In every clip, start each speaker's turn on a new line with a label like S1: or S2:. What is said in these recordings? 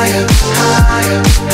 S1: higher, higher.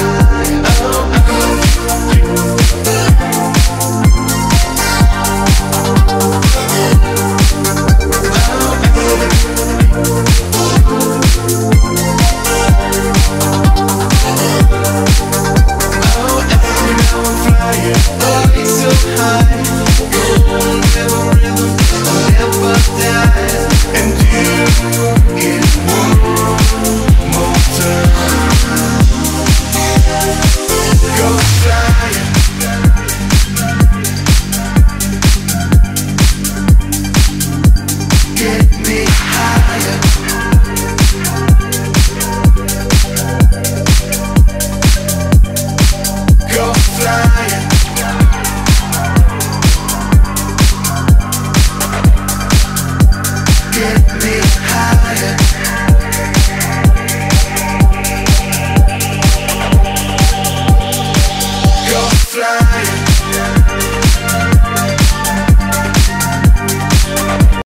S1: fire